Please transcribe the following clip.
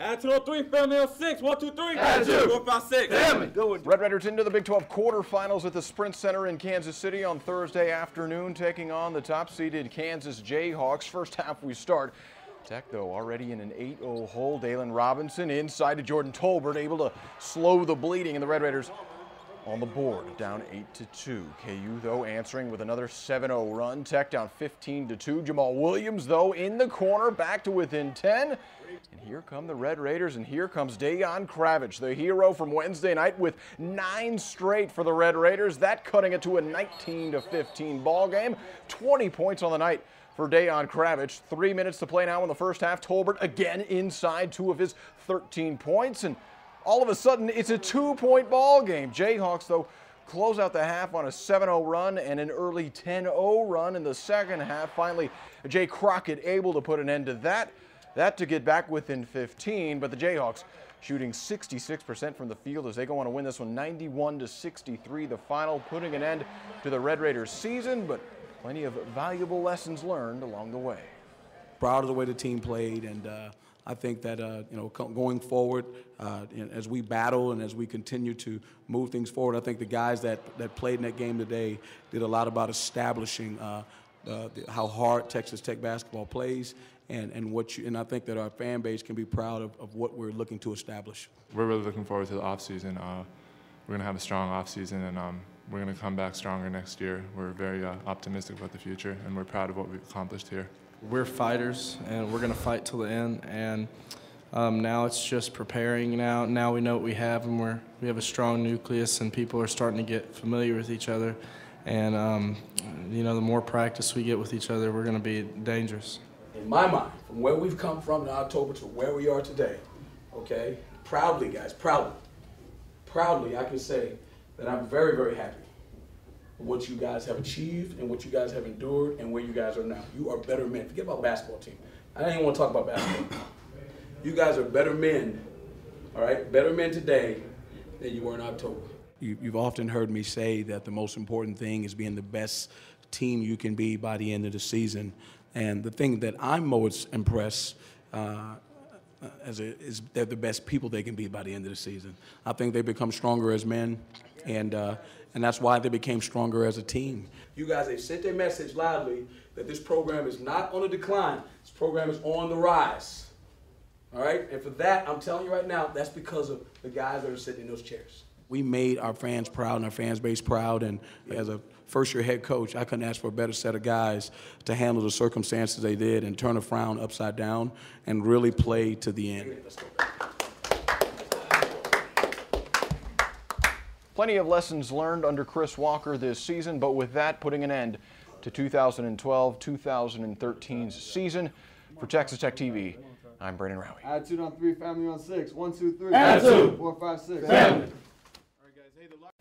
Attitude on three, family on six. One, two, three. Attitude. Four, five, six. Family. Good one. Red Raiders into the Big 12 quarterfinals at the Sprint Center in Kansas City on Thursday afternoon, taking on the top-seeded Kansas Jayhawks. First half we start. Tech, though, already in an 8-0 hole. Daylen Robinson inside to Jordan Tolbert, able to slow the bleeding, and the Red Raiders on the board, down 8 to 2. KU though answering with another 7-0 run. Tech down 15 to 2. Jamal Williams though in the corner, back to within 10. And here come the Red Raiders, and here comes Dejan Kravic, the hero from Wednesday night, with nine straight for the Red Raiders. That cutting it to a 19 to 15 ball game. 20 points on the night for Dejan Kravic. Three minutes to play now in the first half. Tolbert again inside two of his 13 points, and all of a sudden it's a two-point ball game. Jayhawks though close out the half on a 7-0 run and an early 10-0 run in the second half. Finally, Jaye Crockett able to put an end to that. That to get back within 15, but the Jayhawks shooting 66% from the field as they go on to win this one 91 to 63 the final putting an end to the Red Raiders season but plenty of valuable lessons learned along the way. Proud of the way the team played and uh, I think that uh, you know going forward, uh, as we battle and as we continue to move things forward, I think the guys that, that played in that game today did a lot about establishing uh, the, how hard Texas Tech basketball plays and, and what you, and I think that our fan base can be proud of, of what we're looking to establish. We're really looking forward to the offseason. Uh, we're going to have a strong offseason and um, we're going to come back stronger next year. We're very uh, optimistic about the future and we're proud of what we've accomplished here. We're fighters and we're going to fight till the end and um, now it's just preparing now. Now we know what we have and we're, we have a strong nucleus and people are starting to get familiar with each other. And, um, you know, the more practice we get with each other, we're going to be dangerous in my mind, from where we've come from in October to where we are today, okay, proudly, guys, proudly, proudly, I can say that I'm very, very happy what you guys have achieved and what you guys have endured and where you guys are now. You are better men. Forget about basketball team. I don't even want to talk about basketball. You guys are better men, all right, better men today than you were in October. You, you've often heard me say that the most important thing is being the best team you can be by the end of the season. And the thing that I'm most impressed uh, as a, they're the best people they can be by the end of the season. I think they become stronger as men, and uh, and that's why they became stronger as a team. You guys have sent a message loudly that this program is not on a decline. This program is on the rise. All right, and for that, I'm telling you right now, that's because of the guys that are sitting in those chairs. We made our fans proud and our fans base proud, and as a first year head coach, I couldn't ask for a better set of guys to handle the circumstances they did and turn a frown upside down and really play to the end. Plenty of lessons learned under Chris Walker this season, but with that putting an end to 2012-2013's season. For Texas Tech TV, I'm Brandon Rowie. Attitude on three, family on six. One, two, three. Attitude. Four, five, six. Family says, hey, the